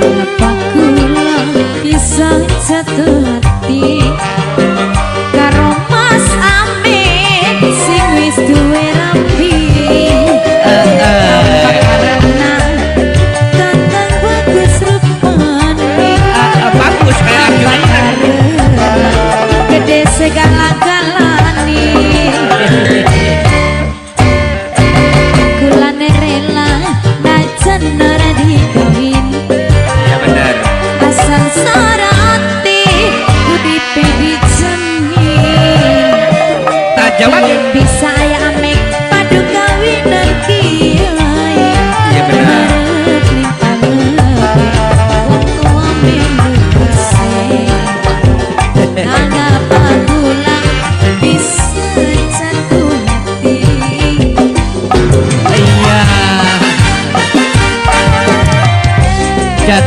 Para dançar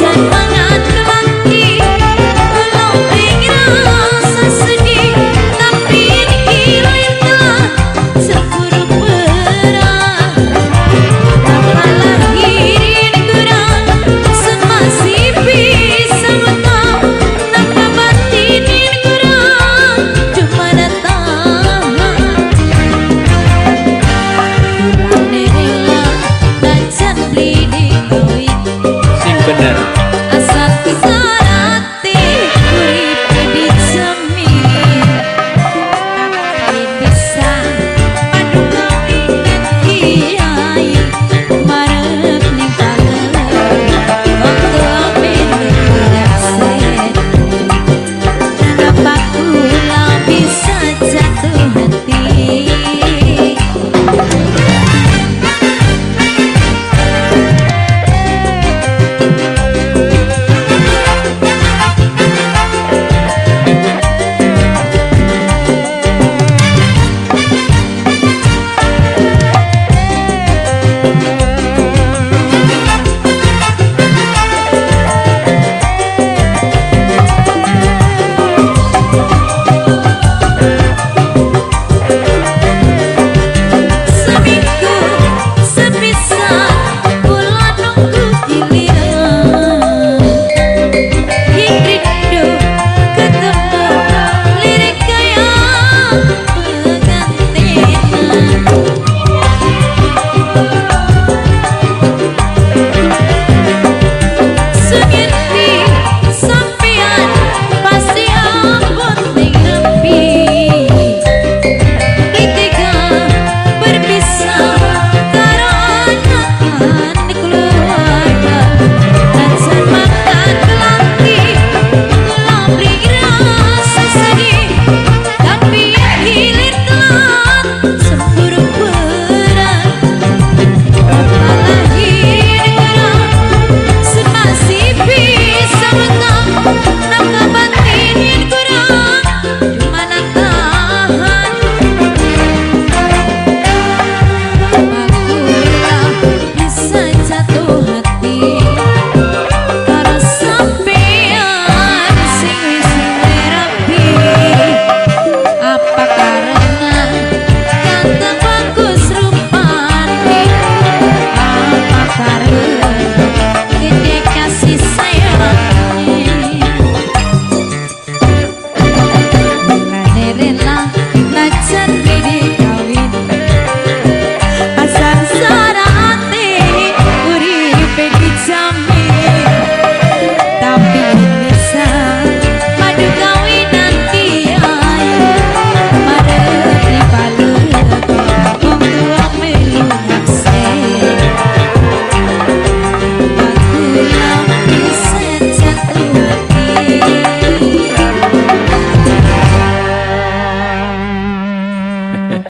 加油